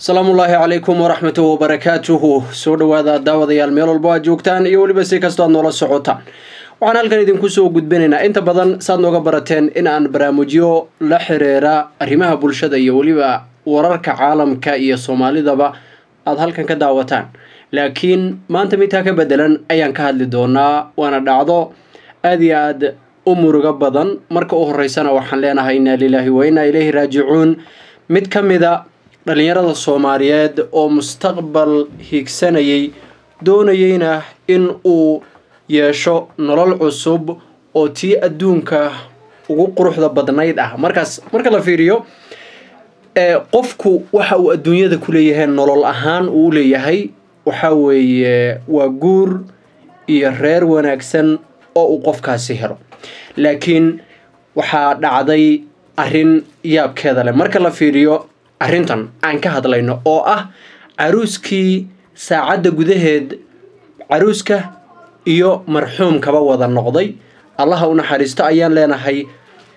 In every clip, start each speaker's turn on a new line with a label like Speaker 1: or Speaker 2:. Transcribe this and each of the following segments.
Speaker 1: asalaamu ullaahi calaykum waraxmatu wabarakaatuhu soo dhowaada daawadayaal meel walbo aad joogtaan iyo weliba si kastoo aad noola socotaan. Waxaan halkan idinku soo gudbinaynaa. Inta badan saad nooga barateen in aan barnaamijyo la xiriira arrimaha bulshada iyo weliba wararka caalamka iyo soomaalidaba aada halkan ka daawataan. Laakiin maanta midtaa ka bedelan ayaan ka hadli doonaa waana dhacdo aada iyo aad u murugo badan. Marka u horeysana waxaan leenahay inaa lilaahi wa inaa ilayhi raajicuun. Mid ka mida dhalinyarada soomaaliyeed oo mustaqbal hiigsanayay doonayeyna in uu yeesho nolol cusub oo tii adduunka ugu quruxda badnayd ah. Markaas marka la fiiriyo qofku waxa uu adduunyada ku leeyahay nolol ahaan uu leeyahay waxa weeye waa guur iyo reer wanaagsan oo uu qofkaasi helo. Laakiin waxaa dhacday arrin yaabkeeda leh. Marka la fiiriyo arrintan aan ka hadlayno oo ah caruuskii saacadda gudaheed caruuska iyo marxuumkaba wada noqday. Allaha u naxariisto ayaan leenahay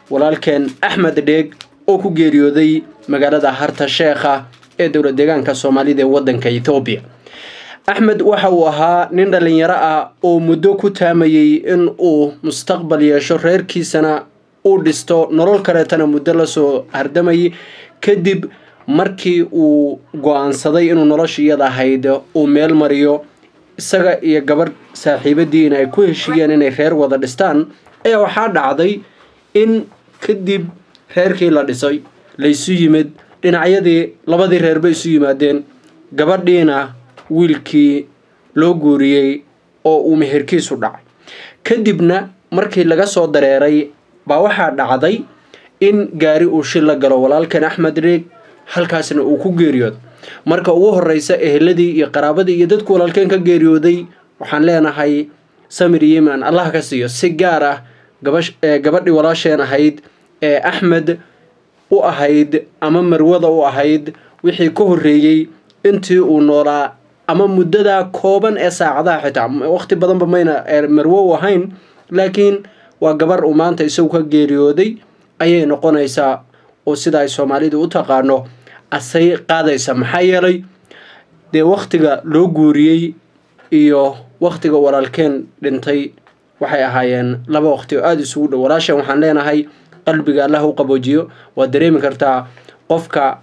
Speaker 1: walaalkeen axmed dheeg oo ku geeriyooday magaalada harta sheekha ee dowla deegaanka soomaalida ee waddanka ethoobiya axmed waxa uu ahaa nin dhalinyaro ah oo muddo ku taamayey in uu mustaqbal yeesho reerkiisana uu dhisto nolol kaleetana muddo la soo hardamayay kadib markii uu go'aansaday inuu nolosha iyada ahayd uu meel mariyo isaga iyo gabarh saaxiibadiina ay ku heshiiyeen inay reer wada dhistaan ayaa waxaa dhacday in kadib reerkii la dhisay laysu yimid dhinacyadii labadii reerba isu yimaadeen. Gabadhiina wiilkii loo guuriyey oo uu meherkiisu dhacay. Kadibna markii laga soo dareeray baa waxaa dhacday in gaari uu shil la galo walaalkan axmed dheeg halkaasna uu ku geeriyoodo marka ugu horeysa eheladii iyo qaraabadii iyo dadku walaalkeen ka geeriyooday waxaan leenahay samir yiman allah ka siiyo si gaar ah gabadhii walaasheen ahayd ee axmed u ahayd ama marwada u ahayd wixii ka horreeyey intii uu noolaa ama muddadaa kooban ee saacadaha xitaa. Waqti badanba mayna marwo u ahayn laakiin waa gabar uu maanta isagu ka geeriyooday ayay noqonaysaa oo sida ay soomaalidu u taqaano asay qaadaysa. Maxaa yeelay dee waktiga loo guuriyey iyo waktiga walaalkeen dhintay waxay ahaayeen laba waqti oo aada isugu dhow. Walaashan waxaan leenahay qalbiga allah u qaboojiyo. Waad dareemi kartaa qofka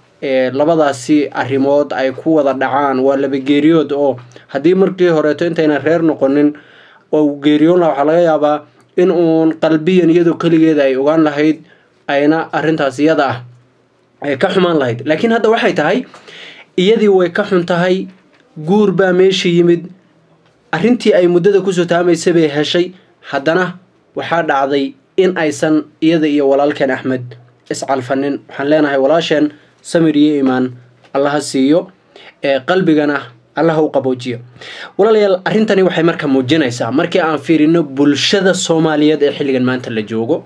Speaker 1: labadaasi arrimood ay ku wada dhacaan. Waa laba geeriyood oo haddii markii horeeto intaynan reer noqonin oo geeriyoon laha waxaa laga yaabaa in uun qalbiyan iyadoo keligeeda ay ogaan lahayd ayna arrintaas iyada ah ka xumaan lahayd. Laakiin hadda waxay tahay iyadii way ka xun tahay guur baa meesha yimid. Arrintii ay muddada ku soo taamaysa bay heshay. Haddana waxaa dhacday in aysan iyada iyo walaalkeen axmed iscalfanin waxaan leenahay walaasheen samir iyo imaan allaha siiyo ee qalbigana allaha u qaboojiyo. Walaalayaal arrintani waxay marka muujinaysaa. Markii aan fiirino bulshada soomaaliyeed ee xilligan maanta la joogo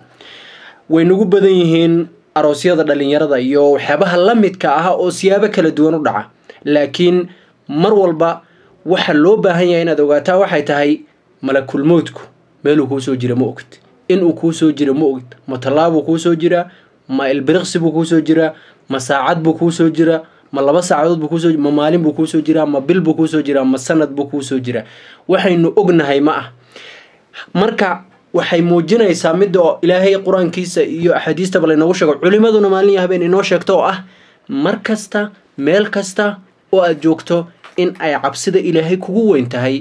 Speaker 1: way nagu badan yihiin aroosyada dhalinyarada iyo waxyaabaha la midka ah oo siyaabo kala duwan u dhaca. Laakiin mar walba waxa loo baahan yahay inaad ogaataa waxay tahay malakulmoodku meeluu kuu soo jira ma ogid. Inuu kuu soo jira ma ogid. Ma tallaabuu kuu soo jiraa ma ilbiriqsi buu kuu soo jiraa ma saacad buu kuu soo jiraa ma laba saacadood buu kuusoo ma maalin buu kuusoo jiraa ma bil buu kuusoo jiraa ma sanad buu kuusoo jiraa waxaynu ognahay ma ah. Marka waxay muujinaysaa midda ilaahay qur'aankiisa iyo axaadiistaba laynoogu sheego culimaduna maalin iyo habeen inoo sheegto oo ah mar kasta meel kasta oo aada joogto in ay cabsida ilaahay kugu weyn tahay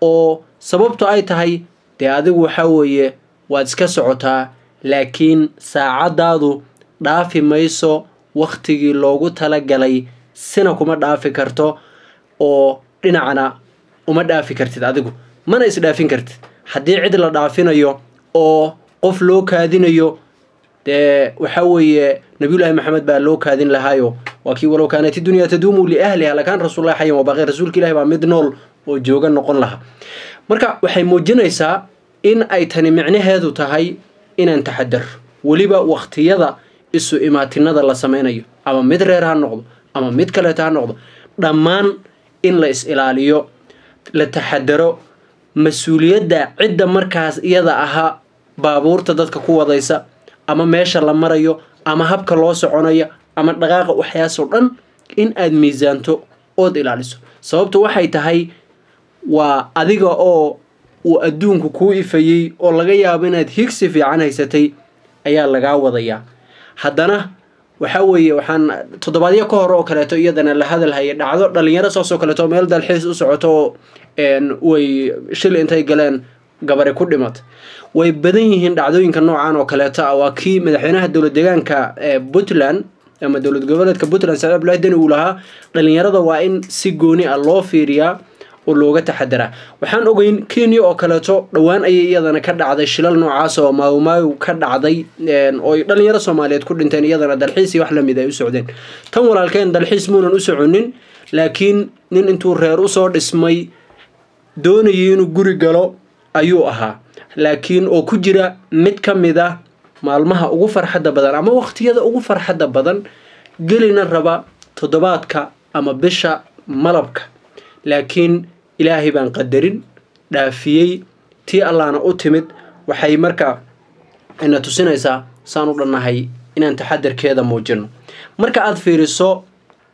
Speaker 1: oo sababto ay tahay dee adigu waxaa weeye waad iska socotaa laakiin saacadaadu dhaafi mayso wakhtigii loogu talagalay sina kuma dhaafi karto oo dhinacna uma dhaafi kartid adigu mana isdhaafin kartid haddii cid la dhaafinayo oo qof loo kaadinayo dee waxaa weeye nabiyullaahi maxamed baa loo kaadin lahaayo. Waa kii walow kaanat idunyaa taduumu liahliha lakaan rasuullahi xayan wabaqi rasuulka ilahi baa mid nool oo jooga noqon laha marka waxay muujinaysaa in ay tani micnaheedu tahay inaan taxadar weliba wakhtiyada isu imaatinada la sameynayo ama mid reer ha noqdo ama mid kaleeta ha noqdo dhammaan in la is ilaaliyo la taxadaro mas'uuliyadda cidda markaas iyada ahaa baabuurta dadka ku wadaysa ama meesha la marayo ama habka loo soconayo ama dhaqaaqa waxyaasoo dhan in aad miisaanto ood ilaaliso. Sababtu waxay tahay waa adiga oo uu adduunku kuu ifayey oo laga yaabo inaad higsi fiican haysatay ayaa lagaa wadayaa. Haddana waxaa weeye waxaan toddobaadyo ka hore oo kaleeto iyadana la hadalhaya dhacdo dhalinyaro saasoo kaleeto meel dalxiis u socoto way shil intay galeen gabari ku dhimat. Way badan yihiin dhacdooyinka noocan oo kaleeto ah waa kii madaxweynaha dowlad deegaanka puntland ama dowlad goboleedka puntland saciid abdullahi deni uu lahaa dhalinyarada waa in si gooni ah loo fiiriyaa oo looga taxadaraa waxaan ogeyn kenya oo kaleeto dhowaan ayay iyadana ka dhacday shilal noocaas oo maawmaaw ka dhacday ooy dhalinyaro soomaaliyeed ku dhinteen iyadana dalxiis iyo wax la mid ay u socdeen. Tan walaalkeen dalxiis muunan u soconin laakiin nin intuu reer u soo dhismay doonayay inuu guri galo ayuu ahaa. Laakiin oo ku jira mid ka mid ah maalmaha ugu farxadda badan ama waqtiyada ugu farxadda badan gelina raba toddobaadka ama bisha malabka. Laakiin ilaahay baan qadarin dhaafiyey tii allaana u timid waxay marka ina tusinaysaa saan u dhannahay inaan taxadarkeeda muujino marka aada fiiriso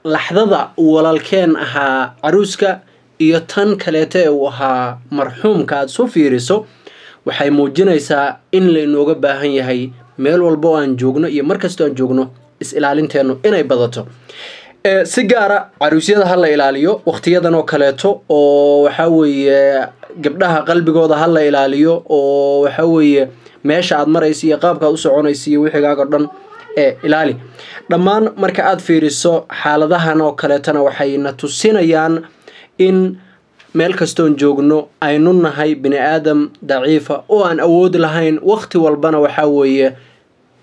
Speaker 1: laxdada walaalkeen ahaa caruuska iyo tan kaleeto ee uu ahaa marxuumka aada soo fiiriso waxay muujinaysaa in la inooga baahan yahay meel walba oo aan joogno iyo markastoo aan joogno is-ilaalinteennu inay badato si gaara caruusyada ha la ilaaliyo waqtiyadan oo kaleeto oo waxaa weeye gabdhaha qalbigooda ha la ilaaliyo oo waxaa weeye meesha aad maraysa iyo qaabka aad u soconaysa iyo wixigaago dhan ee ilaali. Dhammaan marka aada fiiriso xaaladahan oo kaleetona waxayna tusinayaan in meel kastoon joogno aynu nahay bini aadam daciifa oo aan awood lahayn waqti walbana waxaa weeye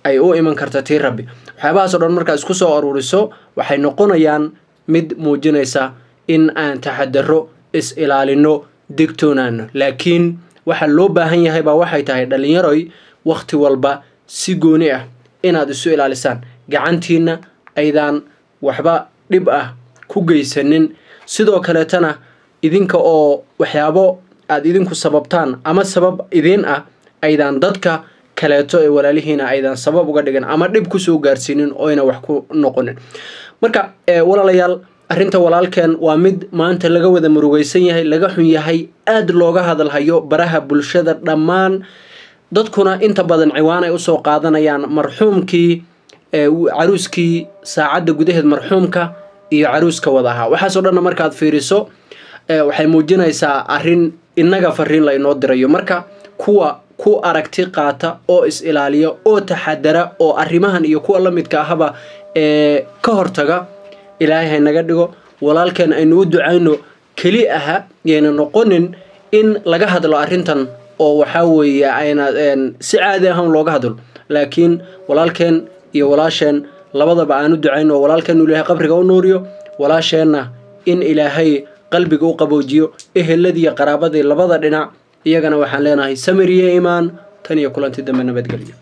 Speaker 1: ay u iman karta tii rabbi waxyaabahaas o dhan markaa isku soo aruuriso waxay noqonayaan mid muujinaysa in aan taxadaro is ilaalino digtoonaano laakiin waxa loo baahan yahay baa waxay tahay dhallinyaroy waqti walba si gooni ah inaad isu ilaalisaan. Gacantiina aydaan waxba dhib ah ku geysanin. Sidoo kaleetana idinka oo waxyaabo aada idinku sababtaan ama sabab idiin ah aydaan dadka kaleeto ee walaalihiina aydan sabab uga dhigan ama dhib ku soo gaarsiinin oyna wax ku noqonin. Marka walaalayaal arrinta walaalkeen waa mid maanta laga wada murugaysan yahay laga xun yahay aada looga hadalhayo baraha bulshada dhammaan. Dadkuna inta badan ciwaan ay u soo qaadanayaan marxuumkii caruuskii saacadda gudaheed marxuumka iyo caruuska wada ahaa waxaasoo dhanna markaad fiiriso waxay muujinaysaa arrin innaga fariin la inoo dirayo. Marka kuwa ku aragti qaata oo is ilaaliya oo taxadara oo arrimahan iyo kuwa la midka ahaba ee ka hortaga ilaahay haynaga dhigo. Walaalkeen aynu u ducayno keli aha yayna noqonin in laga hadlo arrintan oo waxaa weeye ayna si caadi ahaan looga hadlo. Laakiin walaalkeen iyo walaasheen labadaba aan u ducayno oo walaalkeen ilaahay qabriga u nuuriyo walaasheenna in ilaahay qalbiga u qaboojiyo eheladiiyo qaraabadii labada dhinac iyagana waxaan leenahay samir iyo imaan tan iyo kulanti dambe nabadgelyo